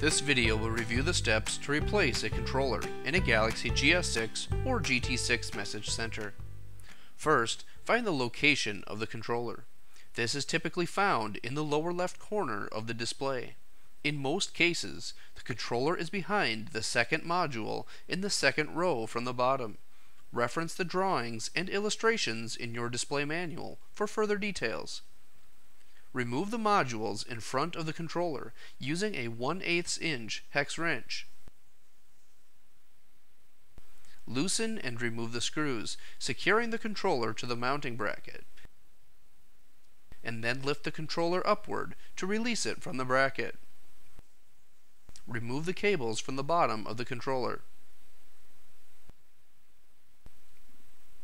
This video will review the steps to replace a controller in a Galaxy GS6 or GT6 message center. First, find the location of the controller. This is typically found in the lower left corner of the display. In most cases, the controller is behind the second module in the second row from the bottom. Reference the drawings and illustrations in your display manual for further details. Remove the modules in front of the controller using a 1 8 inch hex wrench. Loosen and remove the screws, securing the controller to the mounting bracket. And then lift the controller upward to release it from the bracket. Remove the cables from the bottom of the controller.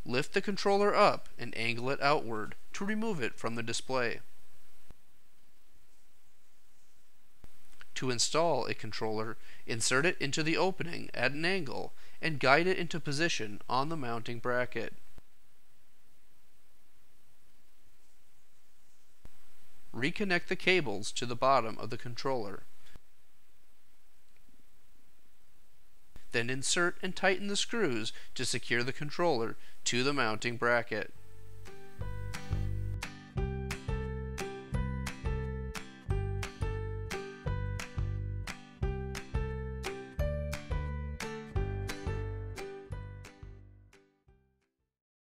Lift the controller up and angle it outward to remove it from the display. To install a controller, insert it into the opening at an angle and guide it into position on the mounting bracket. Reconnect the cables to the bottom of the controller. Then insert and tighten the screws to secure the controller to the mounting bracket.